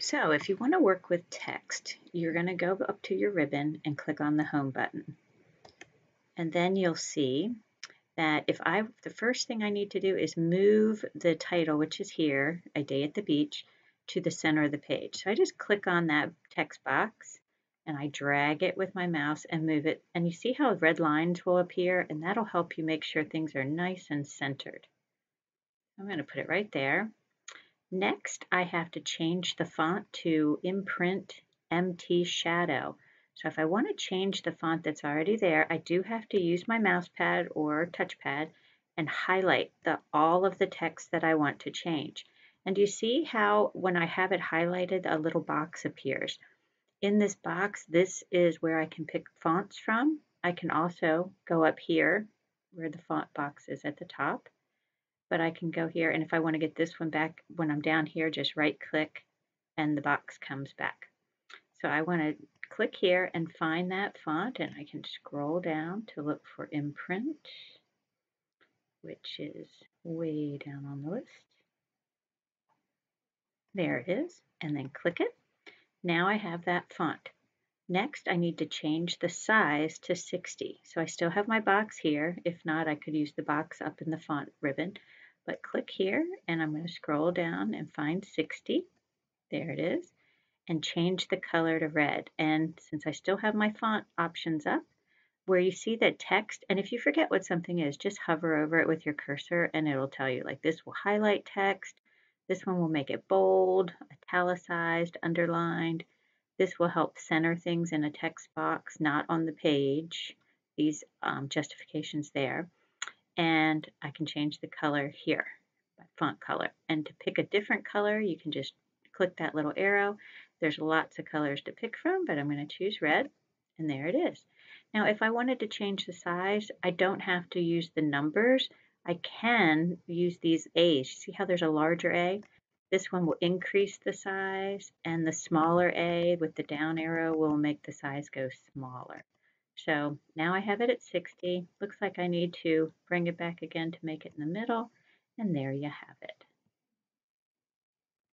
So if you want to work with text, you're going to go up to your ribbon and click on the Home button. And then you'll see that if I, the first thing I need to do is move the title, which is here, A Day at the Beach, to the center of the page. So I just click on that text box and I drag it with my mouse and move it. And you see how red lines will appear and that'll help you make sure things are nice and centered. I'm going to put it right there. Next, I have to change the font to Imprint MT Shadow. So if I want to change the font that's already there, I do have to use my mouse pad or touchpad and highlight the, all of the text that I want to change. And you see how when I have it highlighted, a little box appears. In this box, this is where I can pick fonts from. I can also go up here where the font box is at the top but I can go here and if I want to get this one back when I'm down here just right click and the box comes back. So I want to click here and find that font and I can scroll down to look for imprint which is way down on the list. There it is and then click it. Now I have that font. Next, I need to change the size to 60. So I still have my box here. If not, I could use the box up in the font ribbon. But click here and I'm going to scroll down and find 60. There it is. And change the color to red. And since I still have my font options up, where you see the text, and if you forget what something is, just hover over it with your cursor and it'll tell you like this will highlight text, this one will make it bold, italicized, underlined. This will help center things in a text box, not on the page, these um, justifications there and I can change the color here, font color. And to pick a different color, you can just click that little arrow. There's lots of colors to pick from, but I'm going to choose red, and there it is. Now, if I wanted to change the size, I don't have to use the numbers. I can use these A's. See how there's a larger A? This one will increase the size, and the smaller A with the down arrow will make the size go smaller. So now I have it at 60. Looks like I need to bring it back again to make it in the middle. And there you have it.